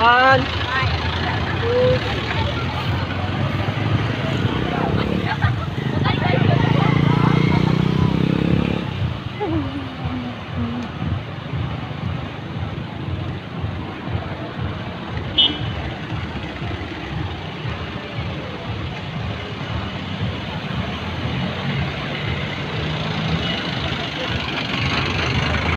One.